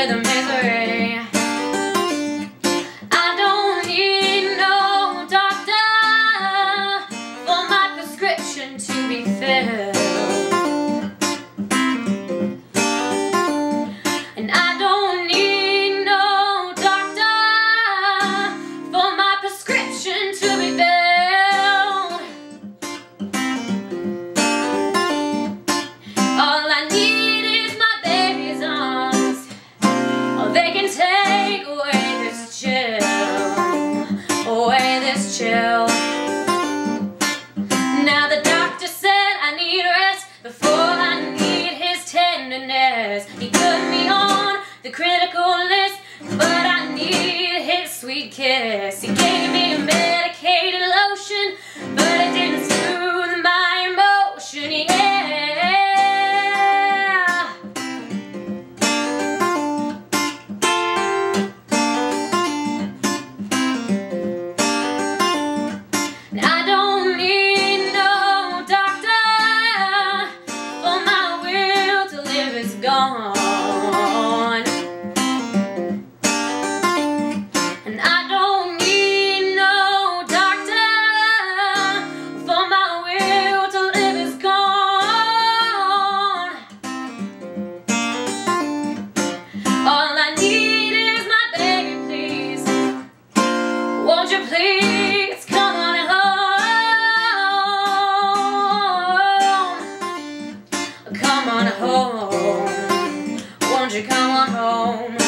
with a misery. Chill. Now the doctor said I need rest before I need his tenderness. He put me on the critical list, but I need his sweet kiss. He gave me gone. And I don't need no doctor for my will to live is gone. All I need is my baby, please. Won't you please come on home? Come on home. You come on home?